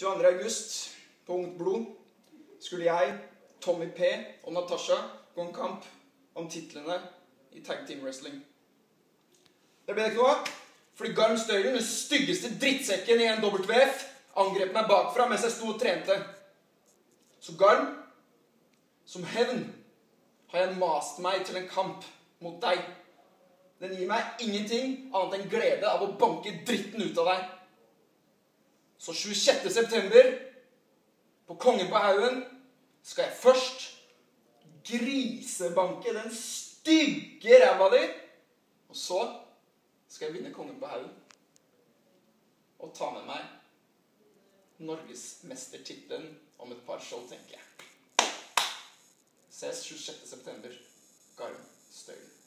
22. august på Ungt Blod skulle jeg, Tommy P og Natasha gå en kamp om titlene i tag team wrestling. Det ble det ikke noe av, fordi Garm Støylen, den styggeste drittsekken i en WF, angrep meg bakfra mens jeg sto og trente. Så Garm, som hevn, har jeg mast meg til en kamp mot deg. Den gir meg ingenting annet enn glede av å banke dritten ut av deg. Så 26. september, på Kongen på haugen, skal jeg først grisebanke den stygge ræva di. Og så skal jeg vinne Kongen på haugen. Og ta med meg norgesmestertittelen om et par show, tenker jeg. Ses 26. september. Garm Støylen.